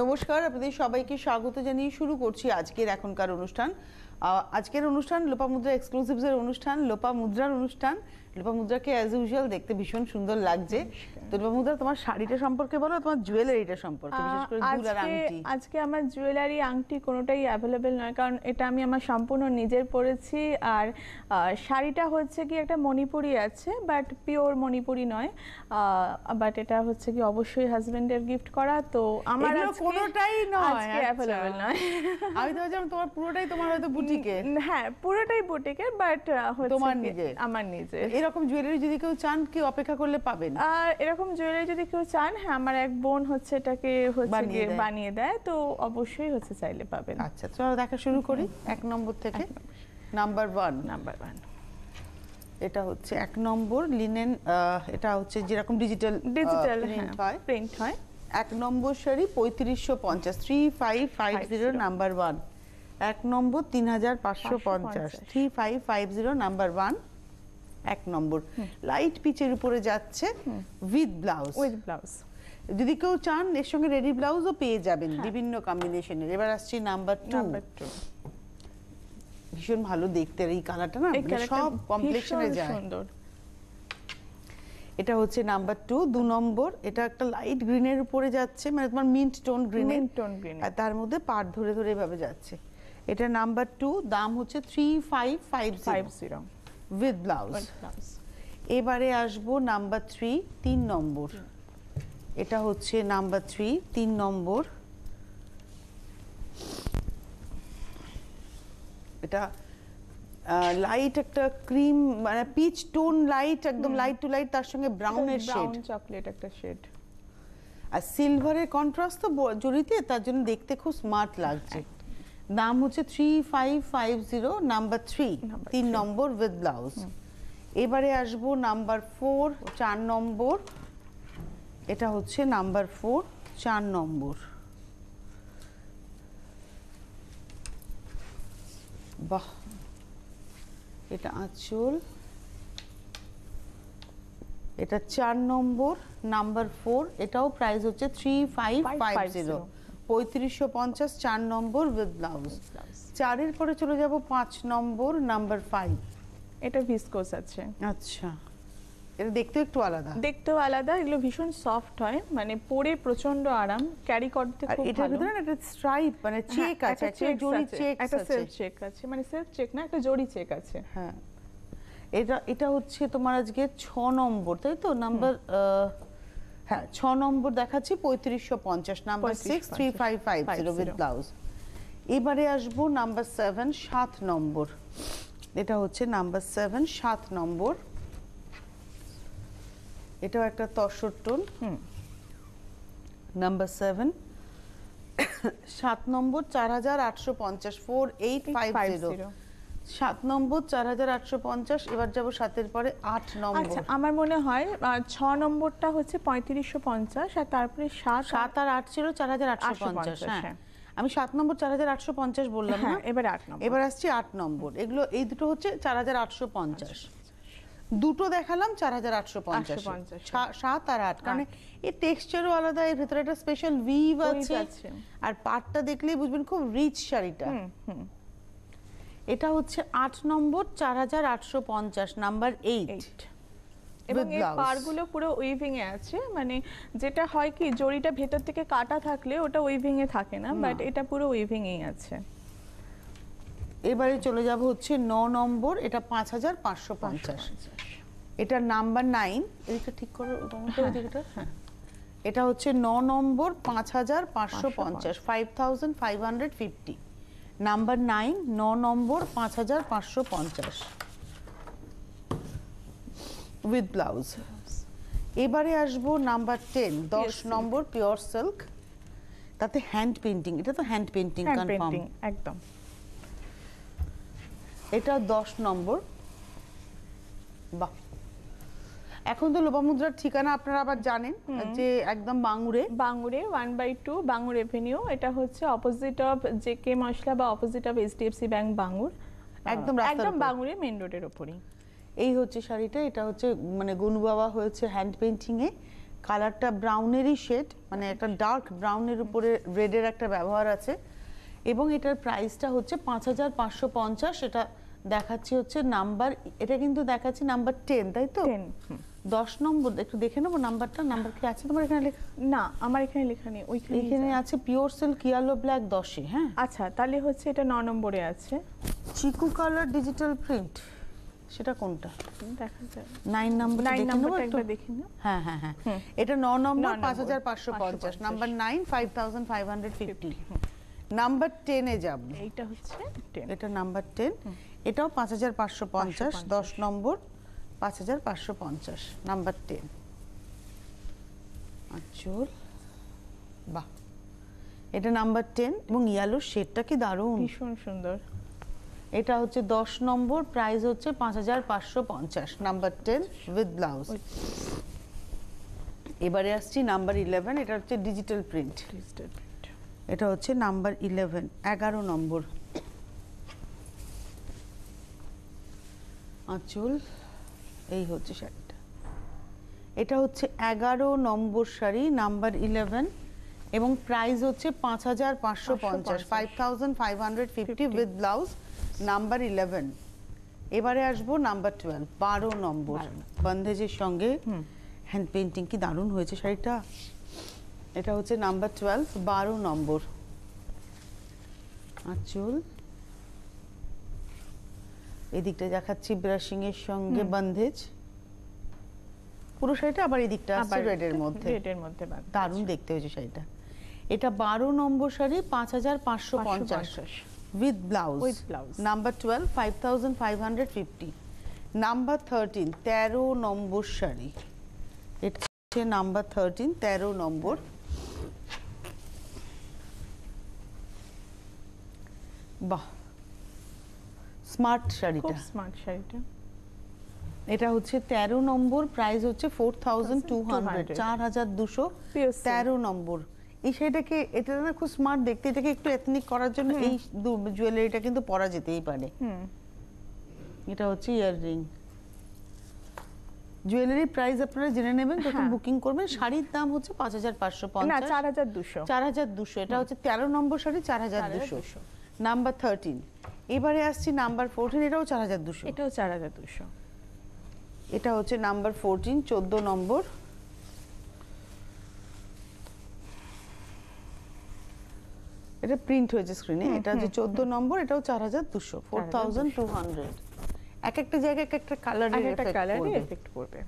নমস্কার আপনাদের সবাইকে স্বাগত জানিয়ে শুরু করছি আজকের এখনকার অনুষ্ঠান। আজকের অনুষ্ঠান লোপামুদ্রা এক্সক্লুসিভসের অনুষ্ঠান লোপামুদ্রার অনুষ্ঠান। লোপামুদ্রাকে অ্যাজ ইউজুয়াল দেখতে ভীষণ সুন্দর লাগছে। তো লোপামুদ্রা তোমার শাড়িটা সম্পর্কে বলো তোমার জুয়েলারিটা সম্পর্কে বিশেষ করে দুল আর আংটি। আজকে আমার জুয়েলারি আংটি কোনোটাই অ্যাভেলেবেল নয় কারণ এটা আমি আমার সম্পূর্ণ নিজের পরেছি। আর শাড়িটা হচ্ছে কি একটা মণিপুরি আছে বাট পিওর মণিপুরি নয়। বাট এটা হচ্ছে কি অবশ্যই হাজবেন্ডের গিফট করা। তো আমার কোনোটাই নয় আজকে আচ্ছা। অ্যাভেলেবেল নয়। আমি তো তোমার পুরোটাই তোমার হয়তো বুটিকে? উম, হ্যাঁ পুরোটাই বুটিকের বাট হচ্ছে তোমার নিজের? আমার নিজের। এরকম জুয়েলারি যদি কেউ চান কি অপেক্ষা করলে পাবেন। আর এরকম জুয়েলারি যদি কেউ চান হ্যাঁ আমার এক বোন হচ্ছে এটাকে হচ্ছে বানিয়ে দেয়। তো অবশ্যই হচ্ছে চাইলে পাবেন। আচ্ছা চলো দেখা শুরু করি। এক নম্বর থেকে। নাম্বার। ওয়ান নাম্বার ওয়ান এটা হচ্ছে এক নম্বর লিনেন এটা হচ্ছে যেরকম ডিজিটাল ডিজিটাল প্রিন্ট হয় প্রিন্ট হয়। এক নম্বর শাড়ি পঁয়ত্রিশশো পঞ্চাশ three five five zero number one এক নম্বর তিন হাজার পাঁচশো পঞ্চাশ। Three five five zero number one এক নম্বর। লাইট পিচের উপরে যাচ্ছে উইথ ব্লাউজ উইথ ব্লাউজ যদি কেউ চান এর সঙ্গে রেডি ব্লাউজও পেয়ে যাবেন বিভিন্ন কম্বিনেশনের এবার আসছি নাম্বার টু ভীষণ ভালো দেখতে। এই কালারটা না মানে সব কমপ্লেক্সনে যায়। সুন্দর। এটা হচ্ছে নাম্বার টু দু নম্বর। এটা একটা লাইট গ্রিনের উপরে যাচ্ছে মানে তোমার mint tone green tone green আর তার মধ্যে পাট ধরে ধরে এভাবে যাচ্ছে। এটা নাম্বার টু দাম হচ্ছে three five five five zero with blouse এবারে আসব নাম্বার থ্রি তিন নম্বর। এটা হচ্ছে নাম্বার থ্রি তিন নম্বর। এটা লাইট একটা ক্রিম মানে পিচ টোন লাইট একদম লাইট টু লাইট তার সঙ্গে ব্রাউনের শেড ব্রাউন চকলেট একটা শেড আর সিলভারের কন্ট্রাস্ট তো জড়িতে তার জন্য দেখতে খুব স্মার্ট লাগছে। দাম হচ্ছে three five five zero number three তিন নম্বর উইথ ব্লাউজ এবারে আসব নাম্বার ফোর চার নম্বর। এটা হচ্ছে নাম্বার ফোর চার নম্বর। বাহ। এটা আঁচল। এটা চার নম্বর নাম্বার ফোর এটাও প্রাইস হচ্ছে থ্রি ফাইভ ফাইভ জিরো 550 পঁয়ত্রিশশো পঞ্চাশ চার নম্বর উইথ ব্লাউজ চারের পরে চলে যাব পাঁচ নম্বর নাম্বার ফাইভ এটা ভিসকোস আছে। আচ্ছা। এটা দেখতেও একটু আলাদা। দেখতেও আলাদা এগুলো ভীষণ সফট হয় মানে পরে প্রচণ্ড আরাম ক্যারি করতে খুব এটার ভিতরে না একটা স্ট্রাইপ মানে হ্যাঁ, চেক আছে একটা জরি আছে, চেক একটা সেলফ চেক আছে মানে সেলফ চেক না একটা জরি চেক আছে। হ্যাঁ। এটা এটা হচ্ছে তোমার আজকে ছ নম্বর তাই তো? নাম্বার হ্যাঁ ছ নম্বর দেখাচ্ছি পঁয়ত্রিশশো পঞ্চাশ number six three five five zero with blouse এবারে আসব নাম্বার সেভেন সাত নম্বর। এটা হচ্ছে নাম্বার সেভেন সাত নম্বর। এটাও একটা তসর টোন। হুম। নাম্বার সেভেন সাত নম্বর চার হাজার আটশো পঞ্চাশ ফোর এইট ফাইভ জিরো 850 সাত নম্বর চার হাজার আটশো পঞ্চাশ এবার যাব সাতের পরে আট নম্বর। আচ্ছা আমার মনে হয় ছ নম্বরটা হচ্ছে পঁয়ত্রিশশো পঞ্চাশ আর তারপরে সাত সাত আর আট ছিল চার হাজার আটশো পঞ্চাশ হ্যাঁ। হ্যাঁ। আমি সাত নম্বর চার হাজার আটশো পঞ্চাশ বললাম না হ্যাঁ? এবারে আট নম্বর। এবার আসছি আট নম্বর। এগুলো এই দুটো হচ্ছে চার হাজার আটশো পঞ্চাশ। দুটো দেখালাম চার হাজার আটশো পঞ্চাশ। সাত আর আট কারণ এর টেক্সচারও আলাদা এর ভেতরে একটা স্পেশাল ভিভ আছে। আছে। আর পাটটা দেখলেই বুঝবেন খুব রিচ শাড়িটা। হুম হুম। এটা হচ্ছে আট নম্বর চার হাজার আটশো পঞ্চাশ নাম্বার এইট এবং এই পারগুলো পুরো উইভিং এ আছে মানে যেটা হয় কি জড়িটা ভেতর থেকে কাটা থাকলে ওটা উইভিং এ থাকে না বাট এটা পুরো উইভিং এই আছে। এবারে চলে যাব হচ্ছে ন নম্বর এটা পাঁচ হাজার পাঁচশো পঞ্চাশ। এটা নাম্বার নাইন এদিকটা ঠিক করো রঙটা হ্যাঁ। এটা হচ্ছে ন নম্বর পাঁচ হাজার পাঁচশো পঞ্চাশ five thousand five hundred fifty number nine ন নম্বর পাঁচ হাজার পাঁচশো পঞ্চাশ। উইথ ব্লাউজ এবারে আসব নাম্বার টেন দশ নম্বর পিওর সিল্ক তাতে হ্যান্ড পেন্টিং এটা তো হ্যান্ড পেন্টিং কনফার্ম একদম। এটা দশ নম্বর বাহ। এখন তো লোপামুদ্রার ঠিকানা আপনারা আবার জানেন যে একদম বাঙুরে বাঙুরে one by two Bangur avenue এটা হচ্ছে অপোজিট অফ জে কে মশলা বা opposite of HDFC bank Bangur একদম একদম। বাঙুরে মেন রোডের ওপরই এই হচ্ছে শাড়িটা এটা হচ্ছে মানে গনু বাবা হয়েছে হ্যান্ড পেন্টিং এ। কালারটা ব্রাউনেরই শেড মানে একটা ডার্ক ব্রাউনের উপরে রেডের একটা ব্যবহার আছে। এবং এটার প্রাইসটা হচ্ছে পাঁচ হাজার পাঁচশো পঞ্চাশ এটা দেখাচ্ছি হচ্ছে নাম্বার এটা কিন্তু দেখাচ্ছি নাম্বার টেন তাই তো? টেন দশ নম্বর একটু দেখে নেব নাম্বারটা? নাম্বার কি আছে তোমার এখানে লেখা? না আমার এখানে লেখা নেই ওইখানে এখানে আছে পিওর সিল্ক ইয়ালো ব্ল্যাক দশে হ্যাঁ? আচ্ছা তাহলে হচ্ছে এটা ন নম্বরে আছে। চিকু কালার ডিজিটাল প্রিন্ট সেটা কোনটা? দেখা যায় নাইন নাম্বার নাইন নাম্বারটা একবার দেখি না হ্যাঁ হ্যাঁ হ্যাঁ। এটা ন নম্বর পাঁচ হাজার পাঁচশো পঞ্চাশ। Number nine five thousand five hundred fifty number টেনে যাব। এইটা হচ্ছে এটা নাম্বার টেন এটাও পাঁচ হাজার পাঁচশো পঞ্চাশ। দশ নম্বর। পাঁচ হাজার পাঁচশো পঞ্চাশ নাম্বার টেন আচল বাহ। এটা নাম্বার টেন এবং ইয়ালোর শেডটা কি দারুণ? ভীষণ সুন্দর। এটা হচ্ছে দশ নম্বর প্রাইস হচ্ছে পাঁচ হাজার পাঁচশো পঞ্চাশ নাম্বার টেন উইথ ব্লাউজ। এবারে আসছি নাম্বার ইলেভেন এটা হচ্ছে ডিজিটাল প্রিন্ট। এটা হচ্ছে নাম্বার ইলেভেন এগারো নম্বর। আঁচল এই হচ্ছে শাড়িটা। এটা হচ্ছে এগারো নম্বর শাড়ি নাম্বার ইলেভেন এবং প্রাইস হচ্ছে পাঁচ হাজার পাঁচশো পঞ্চাশ five thousand five hundred fifty with blouse number eleven. এবারে আসব নাম্বার টুয়েলভ বারো নম্বর। বন্ধেজের সঙ্গে হ্যান্ড পেন্টিং কি দারুণ হয়েছে শাড়িটা? এটা হচ্ছে নাম্বার টুয়েলভ বারো নম্বর। আঁচল। এদিকটা দেখাচ্ছি ব্রাশিং এর সঙ্গে বন্ধেজ পুরো শাড়িটা আবার এদিকটা আসছে আবার রেডের মধ্যে। রেডের মধ্যে বাদ দারুণ দেখতে হয়েছে শাড়িটা। এটা বারো নম্বর শাড়ি পাঁচ হাজার পাঁচশো পঞ্চাশ। 550 with blouse With blouse. Number twelve five thousand five hundred fifty number thirteen তেরো নম্বর শাড়ি। এটা হচ্ছে নাম্বার থার্টিন তেরো নম্বর। বাহ। স্মার্ট শাড়িটা। স্মার্ট শাড়িটা। এটা হচ্ছে তেরো নম্বর প্রাইস হচ্ছে ফোর থাউজেন্ড টু হান্ড্রেড চার হাজার দুশো তেরো নম্বর। এই শাড়িটাকে এটা না খুব স্মার্ট দেখতে এটাকে একটু এথনিক করার জন্য এই জুয়েলারিটা কিন্তু পরা যেতেই পারে। হুম। এটা হচ্ছে ইয়াররিং জুয়েলারি প্রাইস আপনারা জেনে নেবেন যখন হ্যাঁ। বুকিং করবেন। শাড়ির দাম হচ্ছে পাঁচ হাজার পাঁচশো না পঞ্চাশ। চার হাজার দুশো। চার হাজার দুশো এটা হচ্ছে তেরো নম্বর শাড়ি চার হাজার দুশো। 4200 নাম্বার থার্টিন এবারে আসছি নাম্বার ফোরটিন এটাও চার হাজার দুশো। এটাও চার হাজার দুশো। এটা হচ্ছে নাম্বার ফোরটিন চোদ্দ নম্বর। এটা প্রিন্ট হয়েছে স্ক্রিনে এটা হচ্ছে চোদ্দ নম্বর এটাও চার হাজার দুশো। ফোর থাউজেন্ড টু হান্ড্রেড এক একটা জায়গায় এক একটা এক কালারের একটা এফেক্ট করবে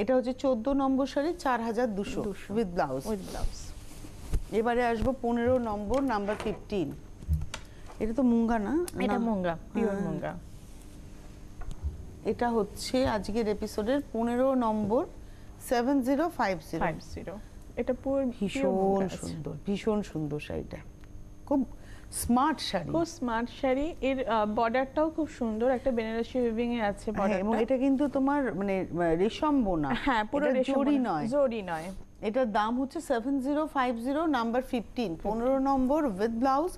এটা হচ্ছে চোদ্দ নম্বর শাড়ি চার হাজার দুশো। 200 উইথ ব্লাউজ উইথ ব্লাউজ এবারে আসব পনেরো নম্বর নাম্বার ফিফটিন এটা তো মুঙ্গা না? এটা মুঙ্গা পিওর হ্যাঁ। মুঙ্গা। এটা হচ্ছে আজকের এপিসোডের পনেরো নম্বর seven zero five zero five zero এটা পুরো ভীষণ সুন্দর ভীষণ সুন্দর শাড়িটা। খুব স্মার্ট শাড়ি। খুব স্মার্ট শাড়ি। এর বর্ডারটাও খুব সুন্দর। একটা বেনারসি উইভিং এ আছে বর্ডার এবং এটা কিন্তু তোমার মানে রেশম বোনা। হ্যাঁ পুরো রেশম জরি নয়। জরি নয়। এটার দাম হচ্ছে seven zero five zero number fifteen পনেরো নম্বর উইথ ব্লাউজ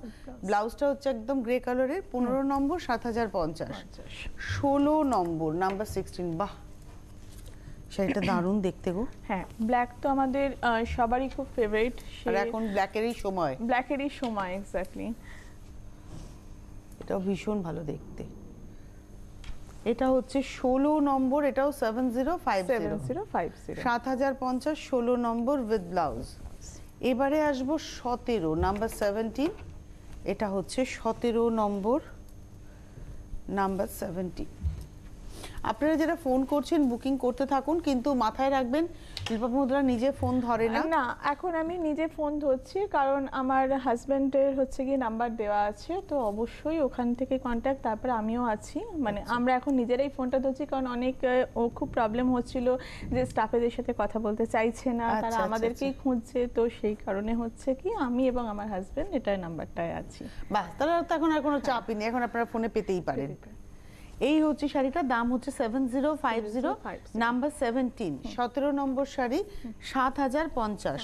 ব্লাউজটা হচ্ছে একদম গ্রে কালারের পনেরো নম্বর সাত হাজার পঞ্চাশ। ষোলো নম্বর নাম্বার সিক্সটিন বাহ! শাড়িটা দারুণ দেখতে গো। হ্যাঁ ব্ল্যাক তো আমাদের সবারই খুব ফেভারিট আর এখন ব্ল্যাকেরই সময়। ব্ল্যাকেরই সময় এক্স্যাক্টলি এটাও ভীষণ ভালো দেখতে। এটা হচ্ছে ষোলো নম্বর এটাও seven zero five seven zero zero five zero সাত হাজার পঞ্চাশ ষোলো নম্বর উইথ ব্লাউজ এবারে আসব সতেরো নাম্বার সেভেন্টিন এটা হচ্ছে সতেরো নম্বর নাম্বার সেভেন্টিন আপনারা যারা ফোন করছেন বুকিং করতে থাকুন কিন্তু মাথায় রাখবেন শিল্পা মুদ্রা নিজে ফোন ধরে না। না এখন আমি নিজে ফোন ধরছি কারণ আমার হাজবেন্ডের হচ্ছে গিয়ে নাম্বার দেওয়া আছে তো অবশ্যই ওখান থেকে কন্ট্যাক্ট তারপরে আমিও আছি। মানে আচ্ছা। আমরা এখন নিজেরাই ফোনটা ধরছি কারণ অনেক ও খুব প্রবলেম হচ্ছিল যে স্টাফেদের সাথে কথা বলতে চাইছে না আচ্ছা, তারা আচ্ছা, আমাদেরকেই খুঁজছে তো সেই কারণে হচ্ছে কি আমি এবং আমার হাজবেন্ড এটার নাম্বারটায় আছি। বাস তাহলে তো এখন আর কোনো চাপই নেই এখন আপনারা ফোনে পেতেই পারেন। এই হচ্ছে শাড়িটার দাম হচ্ছে seven zero five zero 7050 number seventeen সতেরো নম্বর শাড়ি সাত হাজার পঞ্চাশ।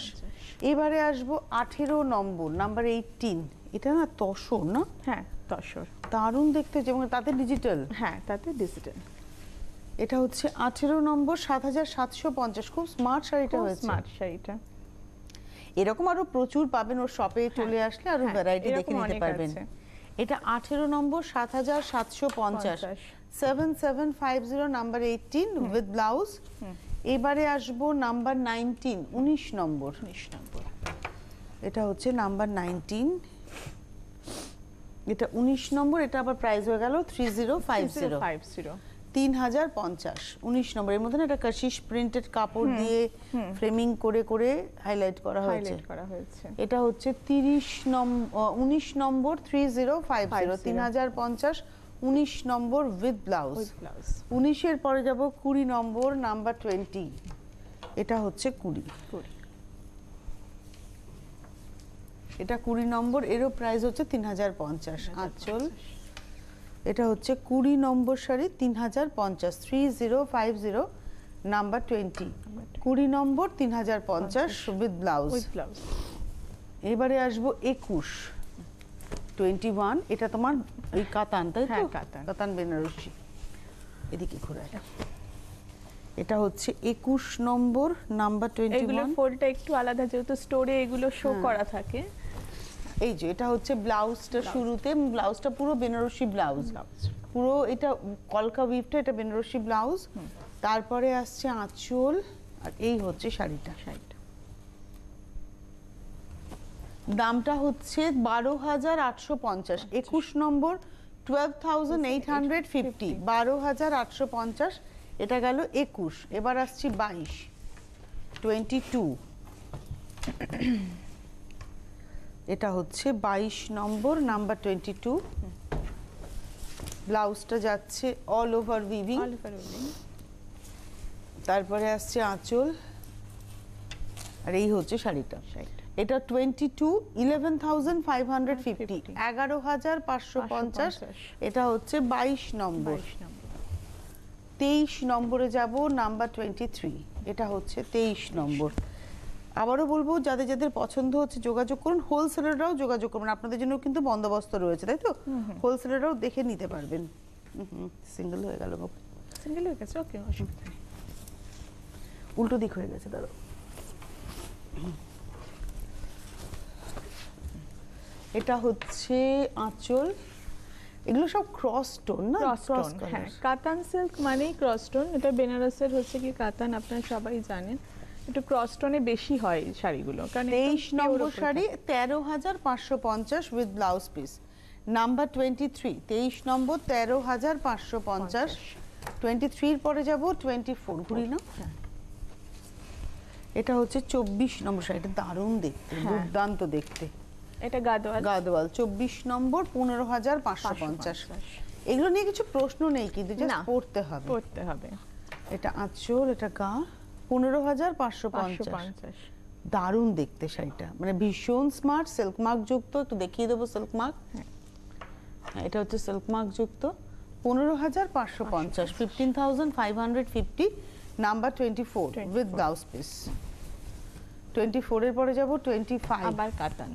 এবারে আসব আঠেরো নম্বর নাম্বার এইটিন এটা না তসর না? হ্যাঁ তসর। দারুণ দেখতে যেমন তাতে ডিজিটাল হ্যাঁ তাতে ডিজিটাল এটা হচ্ছে আঠেরো নম্বর সাত হাজার সাতশো পঞ্চাশ। খুব স্মার্ট শাড়িটা হয়েছে। স্মার্ট শাড়িটা। এরকম আরও প্রচুর পাবেন ওর শপে চলে আসলে আরও হ্যাঁ, ভ্যারাইটি দেখে নিতে পারবেন। এটা আঠেরো নম্বর সাত হাজার সাতশো পঞ্চাশ। Seven seven five zero number eighteen with blouse এবারে আসব নাম্বার নাইনটিন উনিশ নম্বর। উনিশ নম্বর। এটা হচ্ছে নাম্বার নাইনটিন এটা উনিশ নম্বর এটা আবার প্রাইস হয়ে গেল three zero five zero five zero তিন হাজার পঞ্চাশ। উনিশ নম্বর এর মধ্যে একটা কাশিস প্রিন্টেড কাপড় দিয়ে ফ্রেমিং করে করে হাইলাইট করা হয়েছে। এটা হচ্ছে তিরিশ নম্বর উনিশ নম্বর থ্রি জিরো ফাইভ জিরো তিন হাজার পঞ্চাশ উনিশ নম্বর উইথ ব্লাউজ উনিশের পরে যাব কুড়ি নম্বর নাম্বার টোয়েন্টি এটা হচ্ছে কুড়ি। কুড়ি। এটা কুড়ি নম্বর এরও প্রাইস হচ্ছে তিন হাজার পঞ্চাশ। আঁচল এটা হচ্ছে কুড়ি নম্বর শাড়ি তিন হাজার পঞ্চাশ three zero five zero number twenty কুড়ি নম্বর তিন হাজার পঞ্চাশ উইথ ব্লাউজ এবারে আসব একুশ। টোয়েন্টি ওয়ান এটা তোমার ওই কাতান তাই তো? হ্যাঁ, কাতান। কাতান বেনারসি। এদিকে ঘুরে এটা হচ্ছে একুশ নম্বর নাম্বার টোয়েন্টি এগুলো ওয়ান ফোল্ডটা একটু আলাদা যেহেতু স্টোরে এগুলো শো হ্যাঁ। করা থাকে। এই যে এটা হচ্ছে ব্লাউজটা শুরুতে ব্লাউজটা পুরো বেনারসি ব্লাউজ। পুরো এটা কলকা উইভটা এটা বেনারসি ব্লাউজ। তারপরে আসছে আঁচল আর এই হচ্ছে শাড়িটা। শাড়িটা। দামটা হচ্ছে বারো হাজার আটশো পঞ্চাশ। একুশ নম্বর twelve thousand eight hundred fifty বারো হাজার আটশো পঞ্চাশ এটা গেল একুশ। এবার আসছি বাইশ টোয়েন্টি টু এটা হচ্ছে বাইশ নম্বর নাম্বার টোয়েন্টি টু ব্লাউজটা যাচ্ছে অল ওভার উইভিং তারপরে আসছে আঁচল। আর এই হচ্ছে শাড়িটা। এটা twenty two eleven thousand five hundred fifty এগারো হাজার পাঁচশো পঞ্চাশ। এটা হচ্ছে বাইশ নম্বর। তেইশ নম্বরে যাব নাম্বার টোয়েন্টি থ্রি এটা হচ্ছে তেইশ নম্বর। আবারও বলব যাদের যাদের পছন্দ হচ্ছে যোগাযোগ করুন হোলসেলাররাও যোগাযোগ করুন আপনাদের জন্য কিন্তু বন্দোবস্ত রয়েছে তাই তো? হোলসেলাররাও দেখে নিতে পারবেন। সিঙ্গেল হয়ে গেল। সিঙ্গেল হয়ে গেছে ওকে অসুবিধা নেই। উল্টো দিক হয়ে গেছে দাঁড়ো এটা হচ্ছে আঁচল। এগুলো সব ক্রস টোন না? Colour। হ্যাঁ কাতান সিল্ক মানেই ক্রসস্টোন এটা বেনারসের হচ্ছে কি কাতান আপনারা সবাই জানেন। একটু ক্রসস্টোনে বেশি হয় শাড়িগুলো কারণ তেইশ নম্বর শাড়ি। তেরো হাজার পাঁচশো পঞ্চাশ with blouse piece number twenty three তেইশ নম্বর তেরো হাজার পাঁচশো পঞ্চাশ। টোয়েন্টি থ্রির পরে যাব টোয়েন্টি ফোর ঘুরি না? হ্যাঁ। এটা হচ্ছে চব্বিশ নম্বর শাড়ি এটা দারুণ দেখতে হ্যাঁ। দুর্দান্ত দেখতে। এটা গাদোয়াল। গাদওয়াল চব্বিশ নম্বর পনেরো হাজার পাঁচশো পঞ্চাশ। এগুলো নিয়ে কিছু প্রশ্ন নেই কিন্তু জাস্ট পড়তে হবে। করতে হবে। এটা আঁচল এটা গা। পনেরো হাজার পাঁচশো পঞ্চাশ। দারুণ দেখতে শাড়িটা। মানে ভীষণ স্মার্ট সিল্ক মার্ক যুক্ত একটু দেখিয়ে দেবো সিল্ক হ্যাঁ। মার্ক এটা হচ্ছে সিল্ক মার্ক যুক্ত পনেরো হাজার পাঁচশো পঞ্চাশ fifteen thousand five hundred fifty number twenty four with blouse piece twenty ফোরের পরে যাব টোয়েন্টি ফাইভ আবার কাটান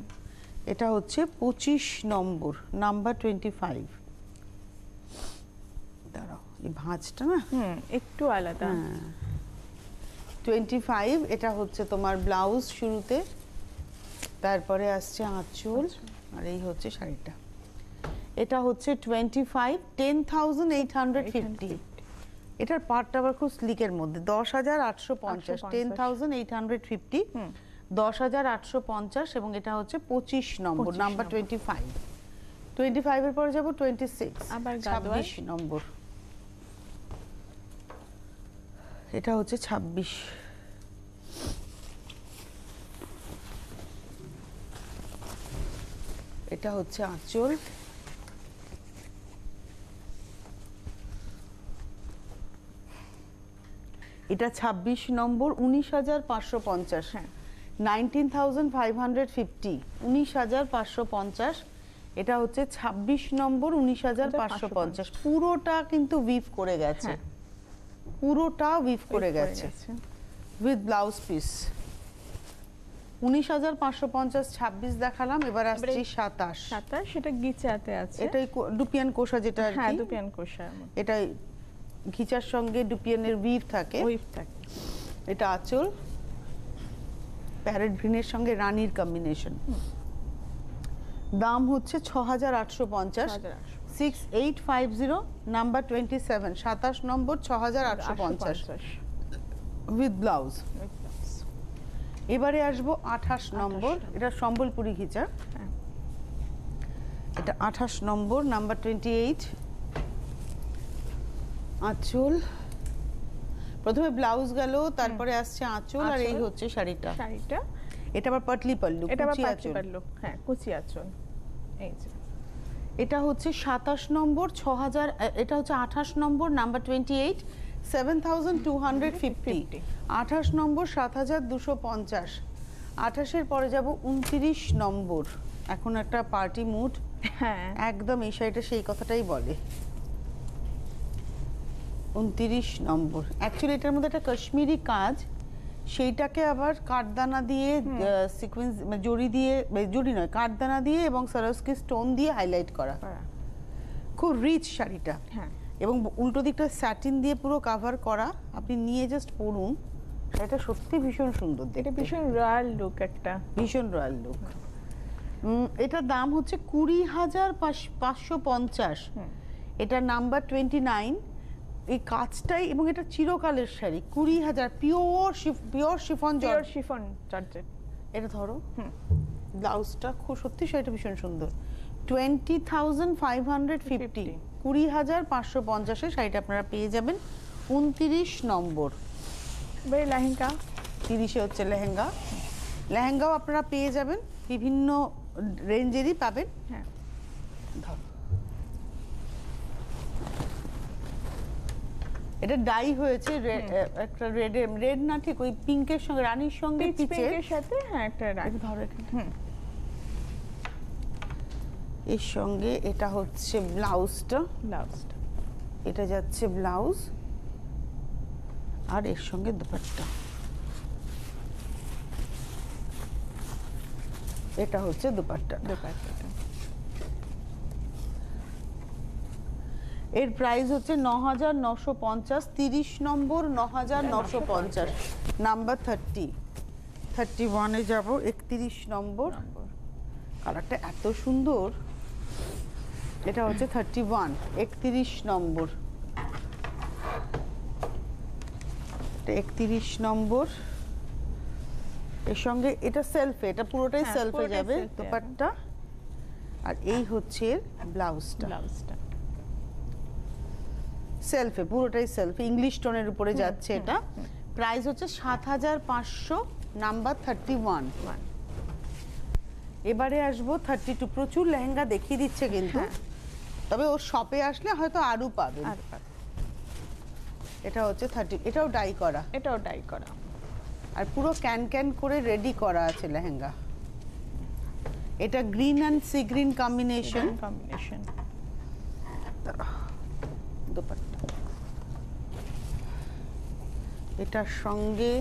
এটা হচ্ছে পঁচিশ নম্বর নাম্বার টোয়েন্টি ফাইভ দাঁড়াও এই ভাঁজটা না? একটু আলাদা। হ্যাঁ। 25 এটা হচ্ছে তোমার ব্লাউজ শুরুতে তারপরে আসছে আঁচল আর এই হচ্ছে শাড়িটা। এটা হচ্ছে twenty five ten thousand eight hundred fifty এটার পার্ট আবার খুব স্লিকের মধ্যে দশ হাজার আটশো পঞ্চাশ ten thousand eight hundred fifty দশ হাজার আটশো পঞ্চাশ এবং এটা হচ্ছে পঁচিশ নম্বর নাম্বার। টোয়েন্টি ফাইভ টোয়েন্টি ফাইভের পরে যাব টোয়েন্টি সিক্স আবার ছাব্বিশ নম্বর। এটা হচ্ছে ছাব্বিশ। এটা হচ্ছে আঁচল। এটা ছাব্বিশ নম্বর উনিশ হাজার পাঁচশো পঞ্চাশ। হ্যাঁ। Nineteen thousand five hundred fifty উনিশ হাজার পাঁচশো পঞ্চাশ। এটা হচ্ছে ছাব্বিশ নম্বর উনিশ হাজার পাঁচশো পঞ্চাশ। পুরোটা কিন্তু উইভ করে গেছে। হ্যাঁ। পুরোটা উইভ করে গেছে। উইথ ব্লাউজ পিস উনিশ হাজার পাঁচশো পঞ্চাশ ছাব্বিশ দেখালাম এবার আসছি সাতাশ। সাতাশ সেটা গিচাতে আছে। এটাই ডুপিয়ান কোষা যেটা আর হ্যাঁ এটাই ঘিচার সঙ্গে ডুপিয়ানের উইভ থাকে। থাকে। এটা আঁচল। প্যারেট গ্রিনের সঙ্গে রানীর কম্বিনেশন দাম হচ্ছে ছ হাজার আটশো পঞ্চাশ। 6,850 six eight five zero number twenty seven সাতাশ নম্বর ছ হাজার আটশো পঞ্চাশ। উইথ ব্লাউজ এবারে আসব আঠাশ নম্বর। এটা সম্বলপুরি ঘিচা হ্যাঁ। এটা আঠাশ নম্বর নাম্বার টোয়েন্টি এইট আঁচল। প্রথমে ব্লাউজ গেল তারপরে আসছে আঁচল আর এই হচ্ছে শাড়িটা। শাড়িটা। এটা আবার পাটলি পাল্লু এটা আবার পাঁচি পাল্লু হ্যাঁ কুচি আঁচল। এই যে। এটা হচ্ছে সাতাশ নম্বর ছ হাজার এটা হচ্ছে আঠাশ নম্বর number twenty eight seven thousand two hundred fifty আঠাশ নম্বর সাত হাজার দুশো পঞ্চাশ। আঠাশের পরে যাব উনত্রিশ নম্বর। এখন একটা পার্টি মুড হ্যাঁ। একদম এই শাড়িটা সেই কথাটাই বলে। উনত্রিশ নম্বর। অ্যাকচুয়ালি এটার মধ্যে একটা কাশ্মীরি কাজ। সেইটাকে আবার কাঠদানা দিয়ে সিকোয়েন্স জড়ি দিয়ে মানে জড়ি নয় কাঠদানা দিয়ে এবং সারস্কি স্টোন দিয়ে হাইলাইট করা। খুব রিচ শাড়িটা। হ্যাঁ। এবং উল্টো দিকটা স্যাটিন দিয়ে পুরো কাভার করা। আপনি নিয়ে জাস্ট পরুন। এটা সত্যি ভীষণ সুন্দর এটা ভীষণ রয়্যাল লুক একটা। ভীষণ রয়্যাল লুক এটার দাম হচ্ছে কুড়ি হাজার পাঁচশো পঞ্চাশ। এটা নাম্বার টোয়েন্টি নাইন এই কাজটাই এবং এটা চিরকালের শাড়ি কুড়ি হাজার pure pure chiffon pure george chiffon georgette এটা ধরো। হুম। ব্লাউজটা খুব সত্যি শাড়িটা ভীষণ সুন্দর। Twenty thousand five hundred fifty কুড়ি হাজার পাঁচশো পঞ্চাশে শাড়িটা আপনারা পেয়ে যাবেন। উনতিরিশ নম্বর। এবারে লেহেঙ্গা। তিরিশে হচ্ছে লেহেঙ্গা। লেহেঙ্গাও আপনারা পেয়ে যাবেন। বিভিন্ন রেঞ্জেরই পাবেন। হ্যাঁ। ধর। এটা ডাই হয়েছে একটা রেড রেড না ঠিক ওই পিঙ্কের সঙ্গে রানীর সঙ্গে পিচ। পিচের সাথে হ্যাঁ একটা ধরো এর সঙ্গে এটা হচ্ছে ব্লাউজটা। ব্লাউজটা। এটা যাচ্ছে ব্লাউজ। আর এর সঙ্গে দুপাট্টা। এটা হচ্ছে দুপাট্টা দুপাট্টাটা। এর প্রাইস হচ্ছে ন হাজার নশো পঞ্চাশ তিরিশ নম্বর ন হাজার নশো পঞ্চাশ নাম্বার থার্টি থার্টি ওয়ানে যাব একত্রিশ নম্বর। কালারটা এত সুন্দর। এটা হচ্ছে থার্টি ওয়ান একত্রিশ নম্বর। একত্রিশ নম্বর। এর সঙ্গে এটা সেলফে এটা পুরোটাই সেলফে যাবে দোপাট্টা। আর এই হচ্ছে ব্লাউজটা। ব্লাউজটা। সেলফে পুরোটাই সেলফে ইংলিশ টোনের উপরে যাচ্ছে এটা। প্রাইস হচ্ছে সাত হাজার পাঁচশো নাম্বার থার্টি ওয়ান এবারে আসব থার্টি টু প্রচুর লেহেঙ্গা দেখিয়ে দিচ্ছে কিন্তু। হ্যাঁ। তবে ওর শপে আসলে হয়তো আরও পাবে। এটা হচ্ছে থার্টি এটাও ডাই করা। এটাও ডাই করা। আর পুরো ক্যান ক্যান করে রেডি করা আছে লেহেঙ্গা। এটা green and sea green combination combination dupatta. এটার সঙ্গে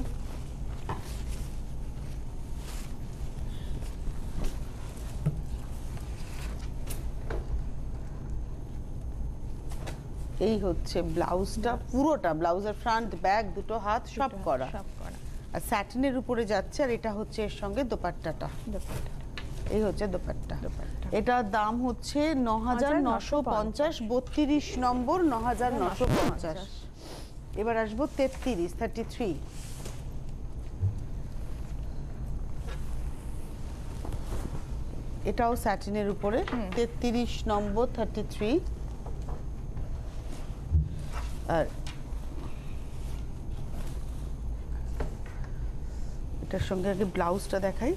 এই হচ্ছে ব্লাউজটা পুরোটা ব্লাউজের ফ্রন্ট ব্যাক দুটো হাত সব করা। সব করা। আর স্যাটিনের উপরে যাচ্ছে আর এটা হচ্ছে এর সঙ্গে দোপাট্টাটা। এই হচ্ছে দোপাট্টা। দোপাট্টা। এটার দাম হচ্ছে ন হাজার নশো পঞ্চাশ বত্রিশ নম্বর ন হাজার নশো পঞ্চাশ। এবার আসব তেত্রিশ থার্টি থ্রি এটাও স্যাটিনের উপরে। তেত্রিশ নম্বর থার্টি থ্রি আর এটার সঙ্গে আগে ব্লাউজটা দেখাই।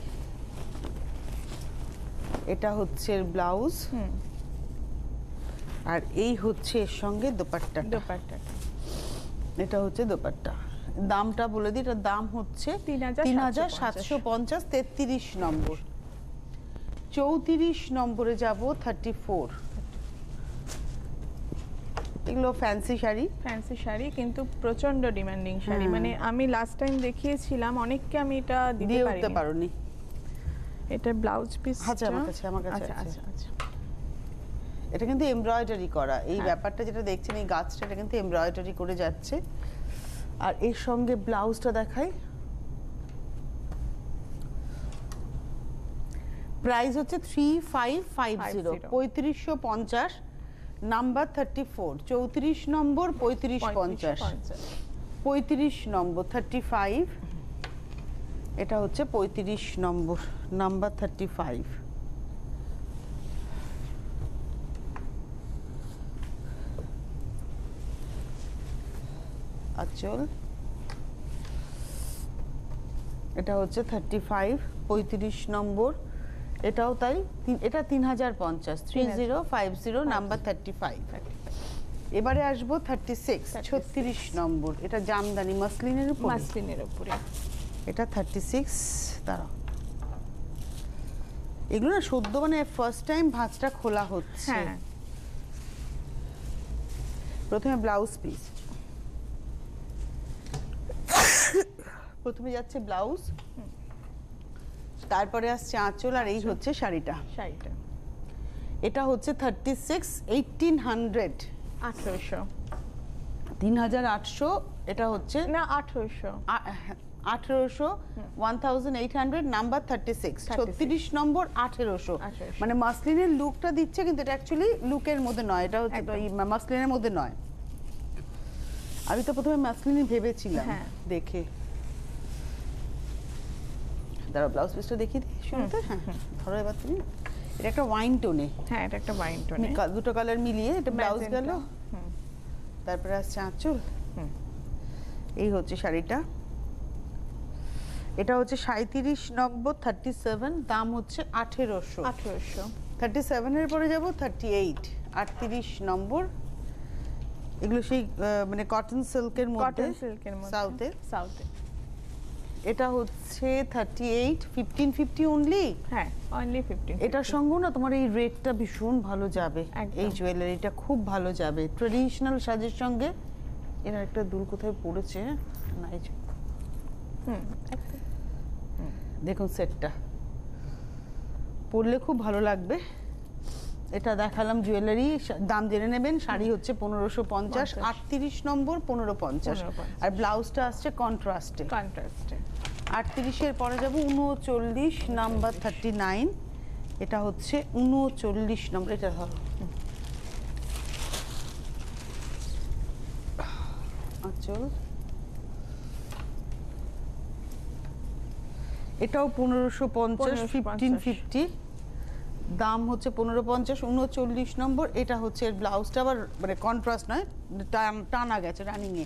এটা হচ্ছে ব্লাউজ আর এই হচ্ছে এর সঙ্গে দোপাট্টা দুপাট্টা এটা হচ্ছে দোপাট্টা। দামটা বলে দিই এটার দাম হচ্ছে তিন হাজার সাতশো পঞ্চাশ তেত্রিশ নম্বর। চৌত্রিশ নম্বরে যাব থার্টি ফোর এগুলো ফ্যান্সি শাড়ি। ফ্যান্সি শাড়ি কিন্তু প্রচণ্ড ডিমান্ডিং শাড়ি। মানে আমি লাস্ট টাইম দেখিয়েছিলাম অনেককে আমি এটা দিতে পারিনি। এটা ব্লাউজ পিস আছে আমার কাছে, আমার কাছে আচ্ছা আছে। আচ্ছা আচ্ছা। এটা কিন্তু এমব্রয়ডারি করা। এই হ্যাঁ। ব্যাপারটা যেটা দেখছেন এই গাছটা এটা কিন্তু এমব্রয়ডারি করে যাচ্ছে। আর এর সঙ্গে ব্লাউজটা দেখাই। প্রাইস হচ্ছে থ্রি ফাইভ ফাইভ জিরো পঁয়ত্রিশশো পঞ্চাশ নাম্বার থার্টি ফোর চৌত্রিশ নম্বর পঁয়ত্রিশ পঞ্চাশ। পঁয়ত্রিশ নম্বর থার্টি ফাইভ এটা হচ্ছে পঁয়ত্রিশ নম্বর নাম্বার থার্টি ফাইভ আচল। এটা হচ্ছে থার্টি ফাইভ পঁয়ত্রিশ নম্বর। এটাও তাই এটা তিন হাজার পঞ্চাশ three zero five zero number thirty five এবারে আসব থার্টি সিক্স ছত্রিশ নম্বর। এটা জামদানি মাসলিনের উপর? মাসলিনের উপরে। এটা থার্টি সিক্স দাঁড়াও। এগুলো না সদ্য মানে ফার্স্ট টাইম ভাঁজটা খোলা হচ্ছে। হ্যাঁ। প্রথমে ব্লাউজ পিস প্রথমে যাচ্ছে ব্লাউজ। তারপরে আসছে আঁচল আর এই হচ্ছে শাড়িটা। শাড়িটা। এটা হচ্ছে থার্টি সিক্স এইটিন হান্ড্রেড আঠেরোশো। তিন হাজার আটশো এটা হচ্ছে না আঠেরোশো। আঠেরোশো one thousand eight hundred number thirty six ছত্রিশ নম্বর আঠেরোশো। 1800 মানে মাসলিনের লুকটা দিচ্ছে কিন্তু এটা অ্যাকচুয়ালি লুকের মধ্যে নয় এটা হচ্ছে মাসলিনের মধ্যে নয়। আমি তো প্রথমে মাসলিনই ভেবেছিলাম হ্যাঁ। দেখে। দাঁড়া ব্লাউজ পিসটা দেখিয়ে দিই শুরুতে হ্যাঁ ধরো এবার তুমি এটা একটা ওয়াইন টোনে হ্যাঁ এটা একটা বাইন টোনে দুটো কালার মিলিয়ে এটা ব্লাউজ গেল। হুম। তারপরে আসছে আঁচল। হুম। এই হচ্ছে শাড়িটা। এটা হচ্ছে সাঁত্রিশ নম্বর থার্টি সেভেন দাম হচ্ছে আঠেরোশো। আঠেরোশো। থার্টি সেভেনের পরে যাব থার্টি এইট আটত্রিশ নম্বর। এগুলো সেই মানে কটন সিল্কের মধ্যে কটন সিল্কের মধ্যে। সাউথে সাউথে এটা হচ্ছে thirty eight fifteen fifty only হ্যাঁ অনলি ফিফটিন এটার সঙ্গেও না তোমার এই রেটটা ভীষণ ভালো যাবে। এই জুয়েলারিটা খুব ভালো যাবে। ট্রেডিশনাল সাজের সঙ্গে এর একটা দুল কোথায় পড়েছে? না এই যে, হুম দেখুন সেটটা পরলে খুব ভালো লাগবে। এটা দেখালাম জুয়েলারি দাম জেনে নেবেন শাড়ি হচ্ছে পনেরোশো পঞ্চাশ। আটত্রিশ নম্বর পনেরো পঞ্চাশ। আর ব্লাউজটা আসছে কন্ট্রাস্টে কন্ট্রাস্টে আটত্রিশের পরে যাব উনচল্লিশ নাম্বার থার্টি নাইন এটা হচ্ছে উনচল্লিশ নম্বর এটা ধরো। আচল। এটাও পনেরোশো পঞ্চাশ ফিফটিন ফিফটি দাম হচ্ছে পনেরো পঞ্চাশ উনচল্লিশ নম্বর। এটা হচ্ছে এর ব্লাউজটা আবার মানে কন্ট্রাস্ট নয় টানা গেছে রানিংয়ে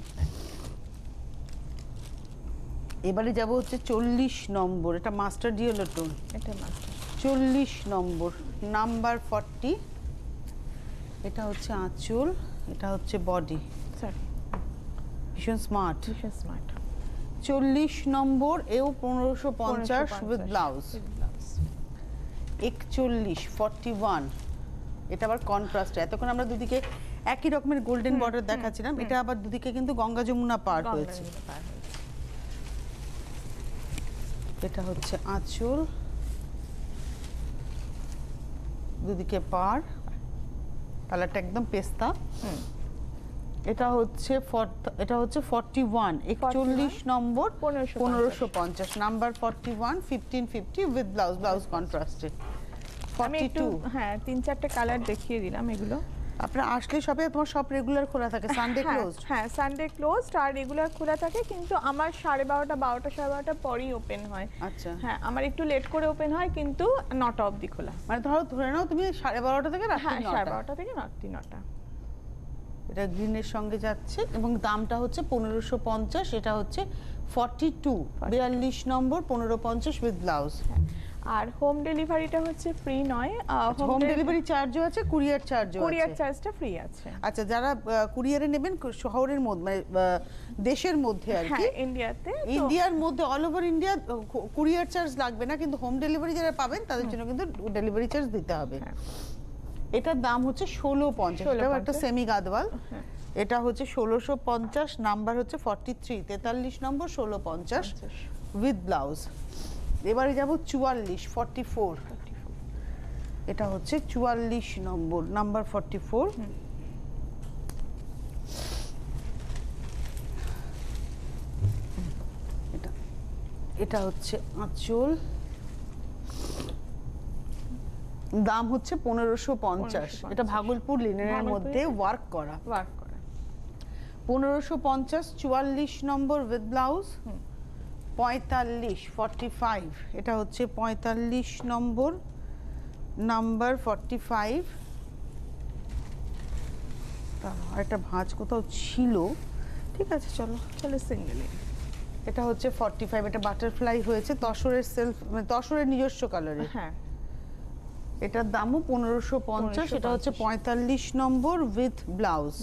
এবারে যাব হচ্ছে চল্লিশ নম্বর এটা মাস্টার ডিওলো টোন এটা মাস্টার চল্লিশ নম্বর নাম্বার ফর্টি এটা হচ্ছে আঁচল এটা হচ্ছে বডি সরি ভীষণ স্মার্ট ভীষণ স্মার্ট চল্লিশ নম্বর এও পনেরোশো পঞ্চাশ উইথ ব্লাউজ একচল্লিশ ফর্টি ওয়ান এটা আবার কন্ট্রাস্ট এতক্ষণ আমরা দুদিকে একই রকমের গোল্ডেন বর্ডার দেখাচ্ছিলাম। এটা আবার দুদিকে কিন্তু গঙ্গা যমুনা পার হয়েছে। এটা হচ্ছে আঁচল। দুদিকে পার। কালারটা একদম পেস্তা। এটা হচ্ছে এটা হচ্ছে ফর্টি ওয়ান একচল্লিশ নম্বর 1550 পনেরোশো পঞ্চাশ। Number forty one fifteen fifty with blouse blouse কন্ট্রাস্টে আমি ফর্টি টু। হ্যাঁ তিন চারটে কালার দেখিয়ে দিলাম এগুলো। আপনার আসলে সবে তোমার সব রেগুলার খোলা থাকে সানডে হ্যাঁ, ক্লোজড হ্যাঁ সানডে ক্লোজড আর রেগুলার খোলা থাকে কিন্তু আমার সাড়ে বারোটা বারোটা সাড়ে বারোটার পরেই ওপেন হয়। আচ্ছা। হ্যাঁ আমার একটু লেট করে ওপেন হয় কিন্তু নটা অবধি খোলা। মানে ধরো ধরে নাও তুমি সাড়ে বারোটা থেকে হ্যাঁ সাড়ে বারোটা থেকে রাত্রি নটা। এটা গ্রিনের সঙ্গে যাচ্ছে এবং দামটা হচ্ছে পনেরোশো পঞ্চাশ এটা হচ্ছে ফর্টি টু বিয়াল্লিশ নম্বর পনেরো পঞ্চাশ উইথ ব্লাউজ আর হোম ডেলিভারিটা হচ্ছে ফ্রি নয় হোম ডেলিভারি চার্জও আছে কুরিয়ার চার্জও কুরিয়ার চার্জটা ফ্রি আছে। আচ্ছা যারা কুরিয়ারে নেবেন শহরের মধ্যে মানে দেশের মধ্যে আর কি। হ্যাঁ ইন্ডিয়াতে ইন্ডিয়ার মধ্যে all over India courier charge লাগবে না কিন্তু হোম ডেলিভারি যারা পাবেন তাদের জন্য কিন্তু ডেলিভারি চার্জ দিতে হবে। হ্যাঁ। এটার দাম হচ্ছে ষোলো পঞ্চাশ। এটাও একটা সেমি গাদওয়াল। হ্যাঁ। এটা হচ্ছে ষোলোশো পঞ্চাশ নাম্বার হচ্ছে ফর্টি থ্রি তেতাল্লিশ নম্বর ষোলো পঞ্চাশ উইথ ব্লাউজ এবারে যাব চুয়াল্লিশ ফর্টি ফোর এটা হচ্ছে চুয়াল্লিশ নম্বর নাম্বার ফর্টি ফোর এটা এটা হচ্ছে আঁচল। দাম হচ্ছে পনেরোশো পঞ্চাশ। এটা ভাগলপুর লিনেনের মধ্যে ওয়ার্ক করা। ওয়ার্ক করা। পনেরোশো পঞ্চাশ চুয়াল্লিশ নম্বর উইথ ব্লাউজ পঁয়তাল্লিশ ফর্টি ফাইভ এটা হচ্ছে পঁয়তাল্লিশ নম্বর নাম্বার ফর্টি ফাইভ একটা ভাঁজ কোথাও ছিল। ঠিক আছে চলো চলো সিঙ্গেলি এটা হচ্ছে ফর্টি ফাইভ এটা বাটারফ্লাই হয়েছে তসরের সেলফ মানে তসরের নিজস্ব কালারে হ্যাঁ। এটার দামও পনেরোশো পঞ্চাশ এটা হচ্ছে 1550 পঁয়তাল্লিশ নম্বর উইথ ব্লাউজ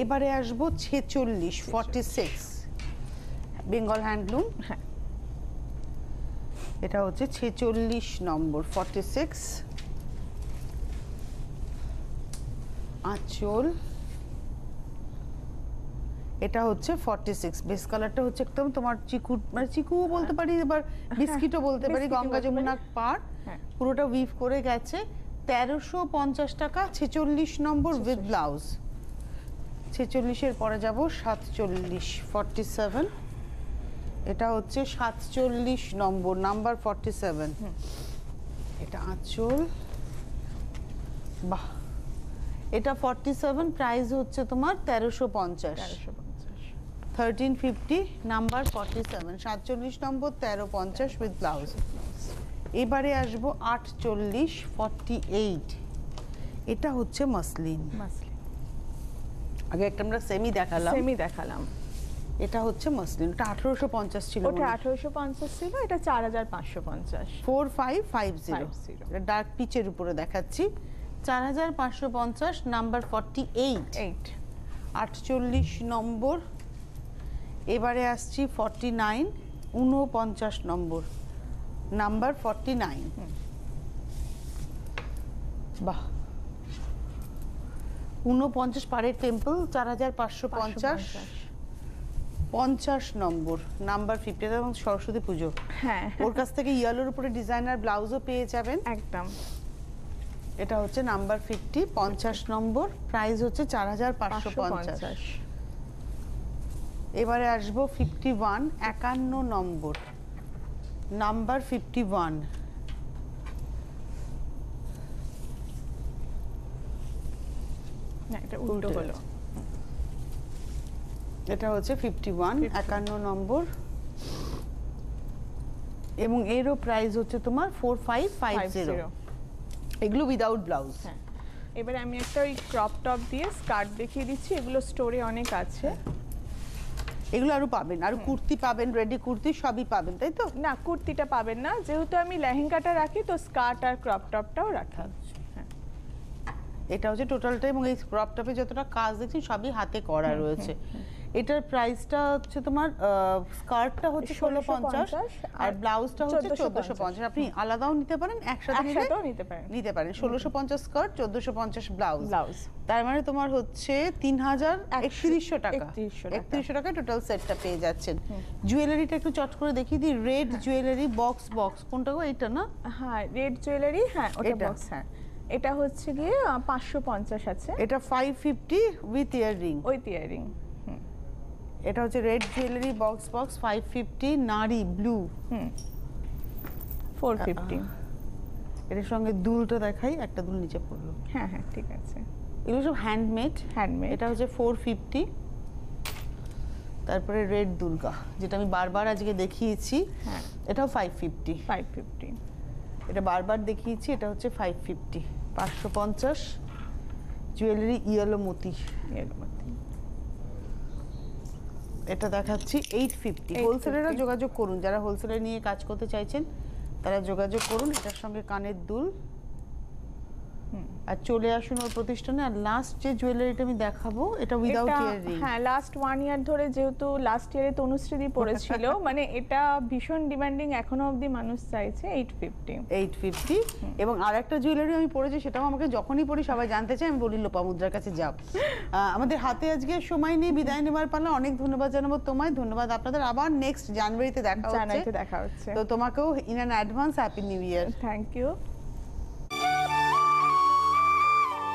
এবারে আসব ছেচল্লিশ ফর্টি সিক্স বেঙ্গল হ্যান্ডলুম হ্যাঁ। এটা হচ্ছে ছেচল্লিশ নম্বর ফর্টি সিক্স আঁচল। এটা হচ্ছে ফর্টি সিক্স বেস কালারটা হচ্ছে একদম তোমার চিকু মানে চিকুও বলতে পারি এবার বিস্কিটও বলতে পারি গঙ্গা। যমুনা পার। হ্যাঁ। পুরোটা উইভ করে গেছে। তেরোশো পঞ্চাশ টাকা ছেচল্লিশ নম্বর উইথ ব্লাউজ ছেচল্লিশের পরে যাব সাতচল্লিশ ফর্টি সেভেন এটা হচ্ছে সাতচল্লিশ নম্বর নাম্বার ফর্টি সেভেন এটা আঁচল। বাহ। এটা ফর্টি সেভেন প্রাইস হচ্ছে তোমার তেরোশো পঞ্চাশ। Thirteen fifty number forty seven সাতচল্লিশ নম্বর তেরো পঞ্চাশ উইথ ব্লাউজ এবারে আসব আটচল্লিশ ফর্টি এইট এটা হচ্ছে মাসলিন। আগে একটা আমরা সেমি দেখালাম। সেমি দেখালাম। এটা হচ্ছে মসলিন। ওটা আঠারোশো পঞ্চাশ ছিল ওটা আঠারোশো পঞ্চাশ ছিল এটা চার হাজার পাঁচশো পঞ্চাশ। Four five five zero 50 dark পিচের উপরে দেখাচ্ছি। চার হাজার পাঁচশো পঞ্চাশ নাম্বার ফর্টি এইট এইট আটচল্লিশ নম্বর এবারে আসছি ফর্টি নাইন উনপঞ্চাশ নম্বর নাম্বার ফর্টি নাইন বাহ। উনপঞ্চাশ পাড়ের টেম্পল চার হাজার পাঁচশো পঞ্চাশ পঞ্চাশ নম্বর নাম্বার ফিফটি এবং সরস্বতী পুজো। হ্যাঁ। ওর কাছ থেকে ইয়েলোর উপরে ডিজাইনার ব্লাউজও পেয়ে যাবেন। একদম। এটা হচ্ছে নাম্বার ফিফটি পঞ্চাশ নম্বর প্রাইস হচ্ছে চার হাজার পাঁচশো পঞ্চাশ। এবারে আসব ফিফটি ওয়ান একান্ন নম্বর। নাম্বার ফিফটি ওয়ান এটা উল্টো হলো। এটা হচ্ছে ফিফটি ওয়ান একান্ন নম্বর। এবং এরও প্রাইস হচ্ছে তোমার ফোর ফাইভ ফাইভ জিরো এগুলো উইদাউট ব্লাউজ হ্যাঁ। এবারে আমি একটা ওই ক্রপ টপ দিয়ে স্কার্ট দেখিয়ে দিচ্ছি এগুলো স্টোরে অনেক আছে। এগুলো আরও পাবেন আর কুর্তি পাবেন রেডি কুর্তি সবই পাবেন তাই তো? না কুর্তিটা পাবেন না। যেহেতু আমি লেহেঙ্গাটা রাখি তো স্কার্ট আর ক্রপ টপটাও রাখা হ্যাঁ। এটা হচ্ছে টোটালটা এবং এই ক্রপ টপে যতটা কাজ দেখছি সবই হাতে করা রয়েছে। এটার প্রাইসটা হচ্ছে তোমার স্কার্টটা হচ্ছে ষোলো পঞ্চাশ 1650 আর ব্লাউজটা হচ্ছে 1450 চোদ্দশো পঞ্চাশ। আপনি আলাদাও নিতে পারেন একসাথে নিতে পারেন। নিতে পারেন। ষোলোশো পঞ্চাশ স্কার্ট চোদ্দশো পঞ্চাশ ব্লাউজ। ব্লাউজ। তার মানে তোমার হচ্ছে তিন হাজার একত্রিশশো টাকা। 3100 টাকা। টোটাল সেটটা পেয়ে যাচ্ছেন। জুয়েলারিটা একটু চট করে দেখিয়ে দিই। রেড জুয়েলারি বক্স বক্স কোনটা গো? এইটা না? হ্যাঁ রেড জুয়েলারি হ্যাঁ ওটা এটা? বক্স হ্যাঁ। এটা হচ্ছে গিয়ে পাঁচশো পঞ্চাশ আছে। এটা ফাইভ ফিফটি উইথ ইয়াররিং ওই ইয়ারিং এটা হচ্ছে red jewellery box box five fifty নারী ব্লু হুম। ফোর ফিফটি এটার সঙ্গে দুলটা দেখাই একটা দুল নিচে পড়ল। হ্যাঁ হ্যাঁ ঠিক আছে। এগুলো সব হ্যান্ডমেড হ্যান্ডমেড এটা হচ্ছে ফোর ফিফটি তারপরে রেড দুর্গা যেটা আমি বারবার আজকে দেখিয়েছি হ্যাঁ। এটাও ফাইভ ফিফটি ফাইভ ফিফটি এটা বারবার দেখিয়েছি এটা হচ্ছে ফাইভ ফিফটি পাঁচশো পঞ্চাশ। জুয়েলারি ইয়েলো মতি এটা দেখাচ্ছি এইট ফিফটি 850 হোলসেলাররা যোগাযোগ করুন যারা হোলসেলার নিয়ে কাজ করতে চাইছেন তারা যোগাযোগ করুন এটার সঙ্গে কানের দুল। আর চলে আসুন ওর প্রতিষ্ঠানে। আর লাস্ট যে জুয়েলারিটা আমি দেখাবো এটা উইদাউট এটা ইয়াররিং হ্যাঁ লাস্ট ওয়ান ইয়ার ধরে যেহেতু লাস্ট ইয়ারে তনুশ্রীদি পড়েছিল মানে এটা ভীষণ ডিমান্ডিং এখনও অবধি মানুষ চাইছে এইট ফিফটি এইট ফিফটি এবং আর একটা জুয়েলারি আমি পড়েছি সেটাও আমাকে যখনই পড়ি সবাই জানতে চায় আমি বলি লোপামুদ্রার কাছে যাও। আমাদের হাতে আজকে সময় নিয়ে বিদায় নেবার পালা। অনেক ধন্যবাদ জানাব তোমায়। ধন্যবাদ আপনাদের। আবার নেক্সট জানুয়ারিতে দেখা হচ্ছে। দেখা হচ্ছে। তো তোমাকেও in an advance happy new year thank you